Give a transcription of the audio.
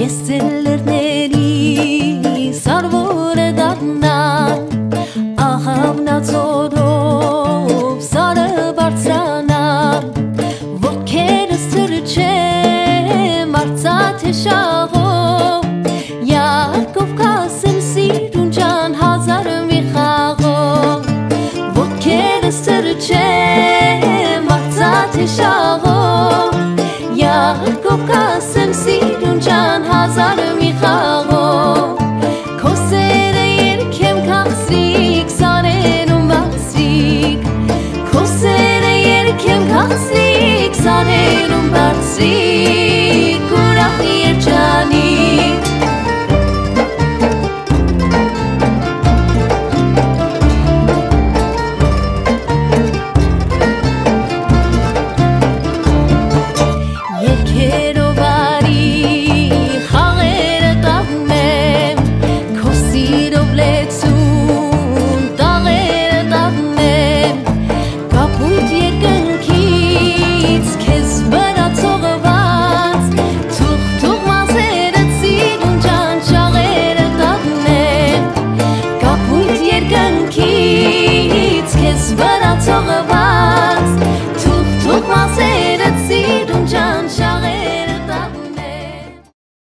Ես ձելերների սարվորը դարնա, ահավնացորը Cuca doblez